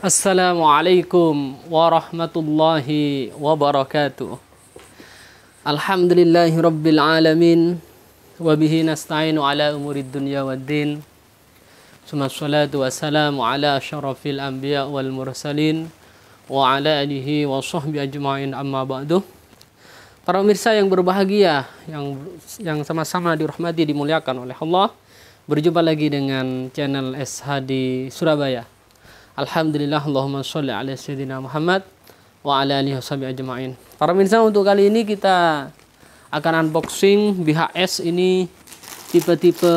Assalamualaikum warahmatullahi wabarakatuh. Alhamdulillahi rabbil alamin wa bihi nasta'inu ala umurid dunya waddin. Suma salatu wassalamu ala syarafil anbiya wal mursalin wa ala alihi wa sahbihi ajma'in amma ba'du. Para pemirsa yang berbahagia yang yang sama-sama dirahmati dimuliakan oleh Allah. Berjumpa lagi dengan channel SHD Surabaya Alhamdulillah Allahumma sholli ala sayyidina Muhammad wa ala alihi washabihi ajmain. Para pemirsa untuk kali ini kita akan unboxing BHS ini tipe-tipe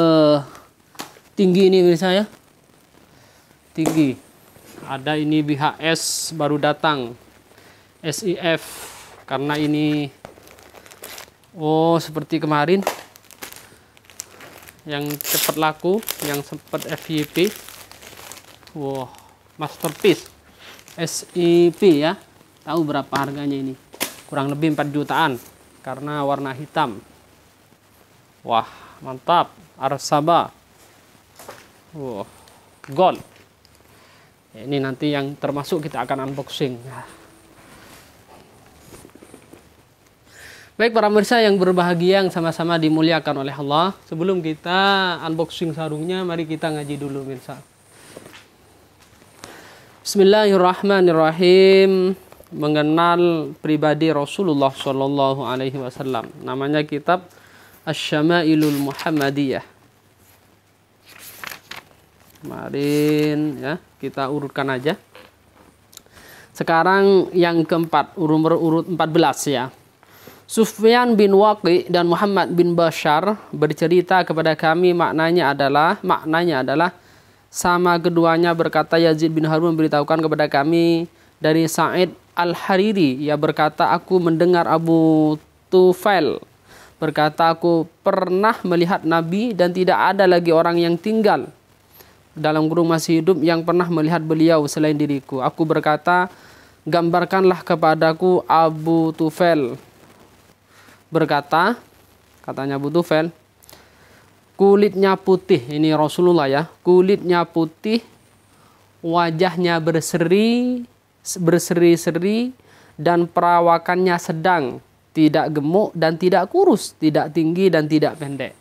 tinggi ini pemirsa ya. Tinggi. Ada ini BHS baru datang. SIF karena ini oh seperti kemarin yang cepat laku, yang sempat FYP. Wow, masterpiece. SIP ya. Tahu berapa harganya ini? Kurang lebih 4 jutaan. Karena warna hitam. Wah mantap. Arsaba. Wow. Gold. Ini nanti yang termasuk kita akan unboxing. Baik para pemirsa yang berbahagia yang sama-sama dimuliakan oleh Allah. Sebelum kita unboxing sarungnya, mari kita ngaji dulu pemirsa. Bismillahirrahmanirrahim. Mengenal pribadi Rasulullah Shallallahu Alaihi Wasallam. Namanya kitab Asyama'ilul Muhammadiyah. Kemarin ya kita urutkan aja. Sekarang yang keempat, urut urut 14 ya. Sufyan bin Waqi dan Muhammad bin Bashar bercerita kepada kami maknanya adalah maknanya adalah sama keduanya berkata Yazid bin Harun memberitahukan kepada kami dari Sa'id Al-Hariri. Ia berkata, aku mendengar Abu Tufail berkata, aku pernah melihat Nabi dan tidak ada lagi orang yang tinggal dalam kurung masih hidup yang pernah melihat beliau selain diriku. Aku berkata, gambarkanlah kepadaku Abu Tufail. Berkata, katanya Abu Tufail, kulitnya putih ini Rasulullah ya. Kulitnya putih wajahnya berseri berseri-seri dan perawakannya sedang tidak gemuk dan tidak kurus tidak tinggi dan tidak pendek.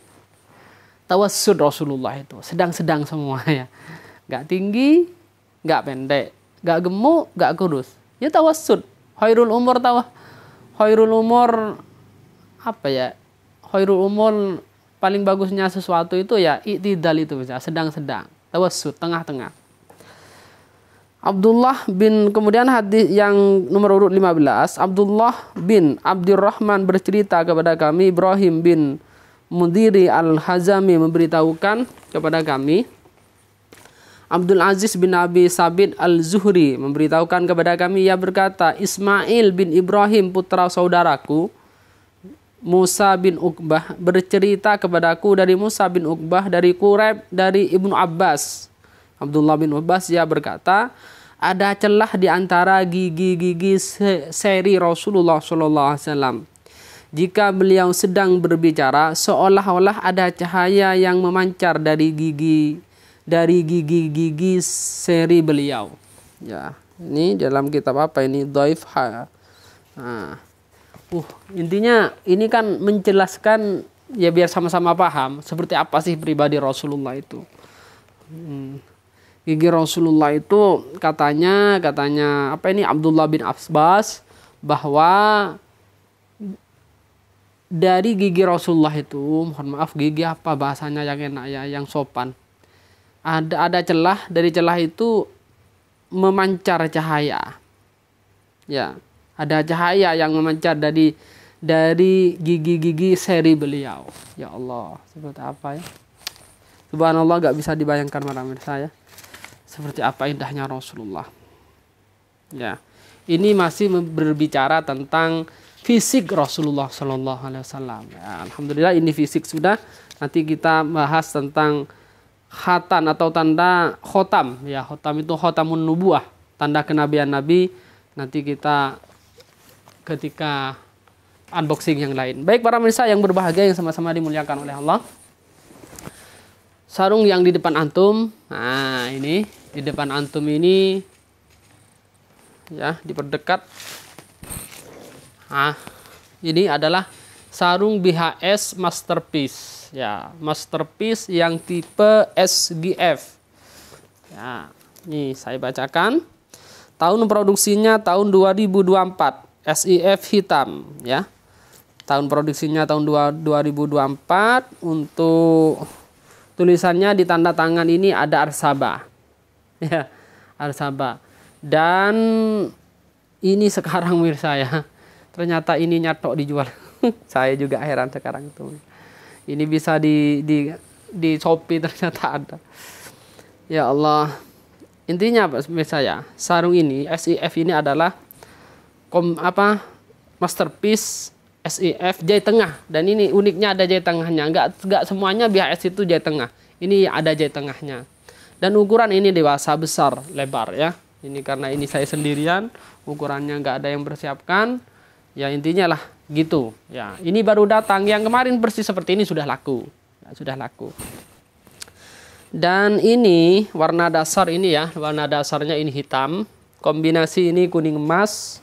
Tawassud Rasulullah itu sedang-sedang semua ya. Nggak tinggi nggak pendek nggak gemuk nggak kurus. Ya tawassud khairul umur tawa khairul umur apa ya? Khairul umur paling bagusnya sesuatu itu ya iktidal itu bisa sedang-sedang tawassut tengah-tengah. Abdullah bin kemudian hadis yang nomor urut 15 Abdullah bin Abdurrahman bercerita kepada kami Ibrahim bin Mudiri Al-Hazami memberitahukan kepada kami Abdul Aziz bin Abi Sabit Al-Zuhri memberitahukan kepada kami ia berkata Ismail bin Ibrahim putra saudaraku Musa bin Uqbah bercerita kepadaku dari Musa bin Uqbah dari Quraib dari Ibnu Abbas. Abdullah bin Abbas ia berkata, ada celah di antara gigi-gigi seri Rasulullah Shallallahu Alaihi Wasallam. Jika beliau sedang berbicara, seolah-olah ada cahaya yang memancar dari gigi dari gigi-gigi seri beliau. Ya, ini dalam kitab apa ini? Daif Nah, Uh, intinya ini kan menjelaskan ya biar sama-sama paham seperti apa sih pribadi Rasulullah itu. Hmm. Gigi Rasulullah itu katanya katanya apa ini Abdullah bin Abbas bahwa dari gigi Rasulullah itu mohon maaf gigi apa bahasanya yang enak ya yang sopan ada ada celah dari celah itu memancar cahaya ya ada cahaya yang memancar dari dari gigi-gigi seri beliau. Ya Allah, seperti apa ya? Subhanallah gak bisa dibayangkan para saya. Seperti apa indahnya Rasulullah. Ya, ini masih berbicara tentang fisik Rasulullah Shallallahu Alaihi Wasallam. Ya, Alhamdulillah ini fisik sudah. Nanti kita bahas tentang khatan atau tanda khotam. Ya, khotam itu khotamun nubuah, tanda kenabian Nabi. Nanti kita ketika unboxing yang lain. Baik para pemirsa yang berbahagia yang sama-sama dimuliakan oleh Allah. Sarung yang di depan antum, nah ini. Di depan antum ini. Ya diperdekat. Nah ini adalah sarung BHS masterpiece. Ya masterpiece yang tipe SGF ya ini saya bacakan. Tahun produksinya tahun 2024 SIF hitam ya. Tahun produksinya tahun 2024 untuk tulisannya di tanda tangan ini ada Arsaba. Ya Arsaba. Dan ini sekarang mir saya ternyata ini nyatok dijual. Saya juga heran sekarang itu. Ini bisa di di di Shopee ternyata ada. Ya Allah. Intinya apa saya sarung ini SIF ini adalah kom apa masterpiece SIF jahit tengah. Dan ini uniknya ada jahit tengahnya. Enggak enggak semuanya BHS itu jahit tengah. Ini ada jahit tengahnya. Dan ukuran ini dewasa besar lebar ya. Ini karena ini saya sendirian ukurannya enggak ada yang bersiapkan. Ya intinya lah gitu. Ya ini baru datang. Yang kemarin persis seperti ini sudah laku. Ya, sudah laku. Dan ini warna dasar ini ya. Warna dasarnya ini hitam. Kombinasi ini kuning emas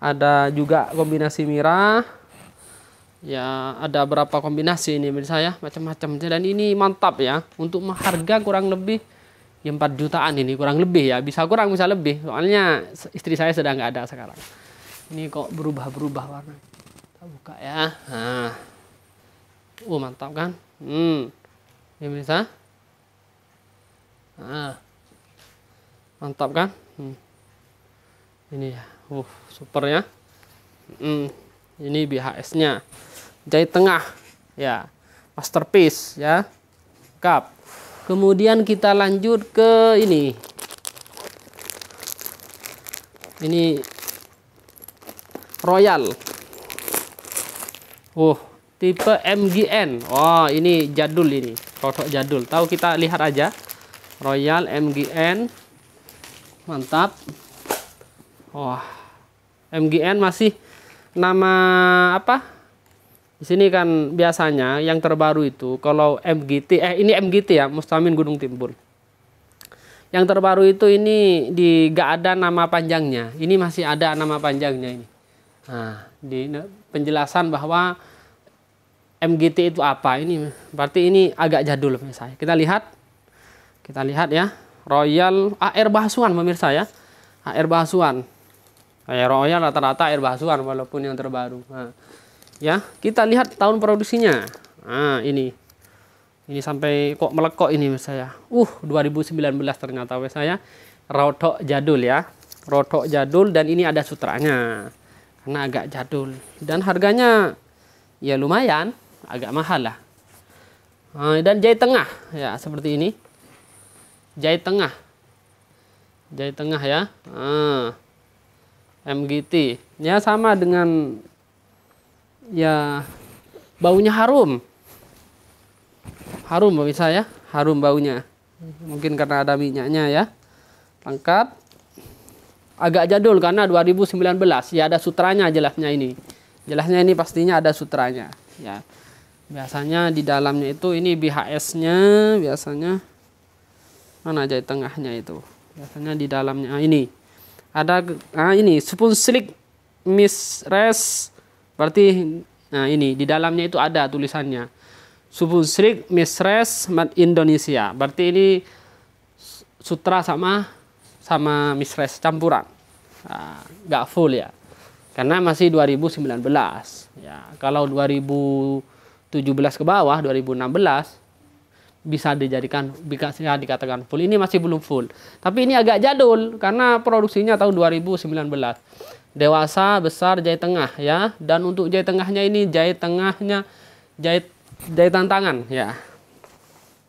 ada juga kombinasi merah ya ada berapa kombinasi ini menurut saya? Macam-macam dan ini mantap ya. Untuk harga kurang lebih ya 4 jutaan ini kurang lebih ya. Bisa kurang bisa lebih. Soalnya istri saya sedang nggak ada sekarang. Ini kok berubah-berubah warna. Kita buka ya. Nah. Uh mantap kan? Hmm. Ini bisa? Nah. Mantap kan? Hmm. ini ya uh super ya hmm. ini BHS nya jahit tengah ya masterpiece ya cup kemudian kita lanjut ke ini ini Royal. Oh, tipe MGN. Oh, ini jadul ini. Rotok jadul. Tahu kita lihat aja. Royal MGN. Mantap. Wah. Oh, MGN masih nama apa? Di sini kan biasanya yang terbaru itu kalau MGT eh ini MGT ya, Mustamin Gunung Timbul. Yang terbaru itu ini di gak ada nama panjangnya. Ini masih ada nama panjangnya ini. Nah, di penjelasan bahwa MGT itu apa ini berarti ini agak jadul misalnya. Kita lihat kita lihat ya. Royal AR Bahasuan pemirsa ya. AR Bahasuan. Royal rata-rata air Bahasuan walaupun yang terbaru. Nah, ya, kita lihat tahun produksinya. Nah, ini. Ini sampai kok melekok ini saya. Uh, 2019 ternyata saya. Rotok jadul ya. Rotok jadul dan ini ada sutranya karena agak jadul dan harganya ya lumayan agak mahal lah nah, dan jahit tengah ya seperti ini jahit tengah jahit tengah ya nah, MGT ya sama dengan ya baunya harum. Harum bisa ya harum baunya. Mungkin karena ada minyaknya ya. Lengkap. Agak jadul karena 2019 ya ada sutranya jelasnya ini. Jelasnya ini pastinya ada sutranya. Ya. Biasanya di dalamnya itu ini BHS-nya biasanya mana jahit tengahnya itu. Biasanya di dalamnya ini ada ah ini spoon slick miss res berarti nah ini di dalamnya itu ada tulisannya. Spoon slick miss res Indonesia. Berarti ini sutra sama sama Misres campuran. Nah, nggak full ya. Karena masih 2019 ya kalau 2017 ke bawah 2016 bisa dijadikan bisa dikatakan full ini masih belum full tapi ini agak jadul karena produksinya tahun 2019 dewasa besar jahit tengah ya dan untuk jahit tengahnya ini jahit tengahnya jahit jahitan tangan ya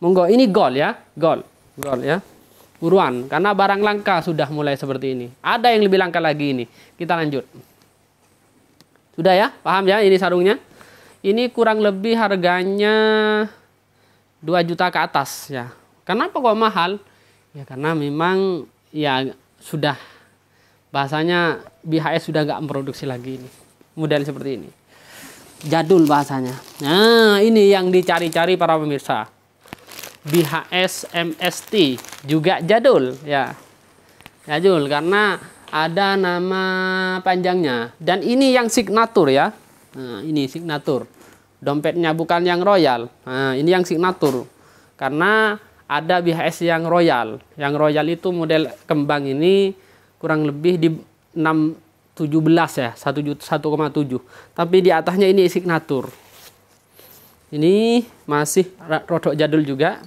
monggo ini gold ya gold gold ya buruan karena barang langka sudah mulai seperti ini. Ada yang lebih langka lagi ini. Kita lanjut. Sudah ya? Paham ya ini sarungnya? Ini kurang lebih harganya 2 juta ke atas ya. Kenapa kok mahal? Ya karena memang ya sudah bahasanya BHS sudah nggak memproduksi lagi ini. Model seperti ini. Jadul bahasanya. Nah, ini yang dicari-cari para pemirsa. BHS MST juga jadul ya jadul karena ada nama panjangnya dan ini yang signatur ya nah, ini signatur dompetnya bukan yang royal. Nah, ini yang signatur. Karena ada BHS yang royal. Yang royal itu model kembang ini kurang lebih di 617 ya 1,7 tapi di atasnya ini signatur. Ini masih rodok jadul juga.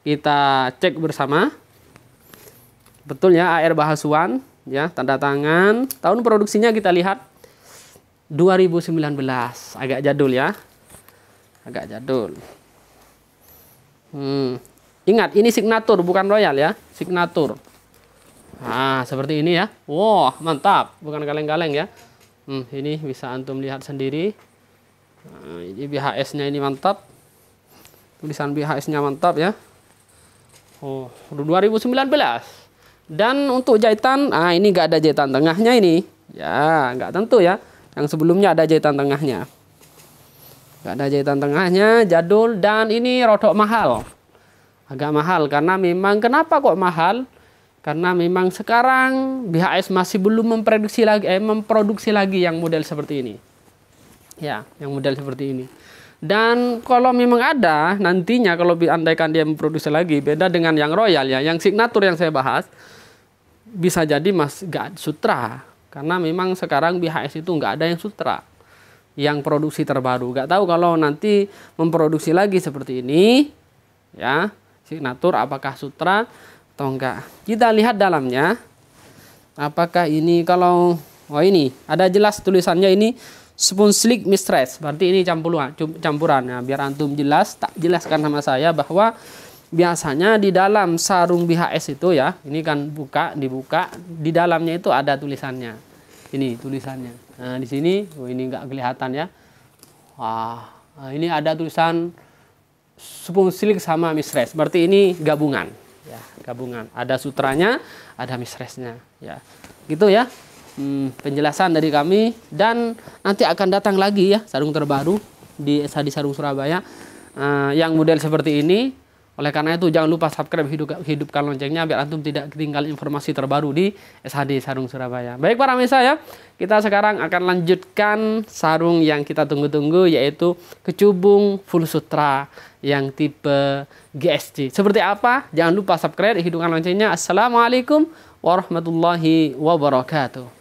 Kita cek bersama. Betul ya AR Bahasuan ya tanda tangan. Tahun produksinya kita lihat 2019 agak jadul ya agak jadul. Hmm. ingat ini signatur bukan royal ya? Signatur. Nah seperti ini ya. Wow mantap. Bukan kaleng-kaleng ya. Hmm, ini bisa antum lihat sendiri. Nah, ini BHS nya ini mantap. Tulisan BHS nya mantap ya. Oh 2019 dan untuk jahitan, ah ini nggak ada jahitan tengahnya ini. Ya, nggak tentu ya. Yang sebelumnya ada jahitan tengahnya. Nggak ada jahitan tengahnya, jadul dan ini rodok mahal. Agak mahal karena memang kenapa kok mahal? Karena memang sekarang BHS masih belum memproduksi lagi eh, memproduksi lagi yang model seperti ini. Ya, yang model seperti ini. Dan kalau memang ada nantinya kalau andaikan dia memproduksi lagi beda dengan yang royal ya, yang signatur yang saya bahas bisa jadi mas gak sutra karena memang sekarang BHS itu nggak ada yang sutra yang produksi terbaru. Nggak tahu kalau nanti memproduksi lagi seperti ini ya signatur apakah sutra atau enggak kita lihat dalamnya apakah ini kalau oh ini ada jelas tulisannya ini spoon slick mistress. Berarti ini campuran campuran. Ya biar antum jelas tak jelaskan sama saya bahwa biasanya di dalam sarung BHS itu ya, ini kan buka, dibuka, di dalamnya itu ada tulisannya. Ini tulisannya. Nah, di sini, oh ini nggak kelihatan ya. Wah, nah ini ada tulisan Supung Silik sama Misres. Berarti ini gabungan. Ya, gabungan. Ada sutranya, ada misresnya. Ya, gitu ya. Hmm, penjelasan dari kami dan nanti akan datang lagi ya sarung terbaru di SHD Sarung Surabaya uh, yang model seperti ini oleh karena itu jangan lupa subscribe hidup, hidupkan loncengnya biar antum tidak ketinggalan informasi terbaru di SHD Sarung Surabaya. Baik para misa ya, kita sekarang akan lanjutkan sarung yang kita tunggu-tunggu yaitu kecubung full sutra yang tipe GSG. Seperti apa? Jangan lupa subscribe hidupkan loncengnya. Assalamualaikum warahmatullahi wabarakatuh.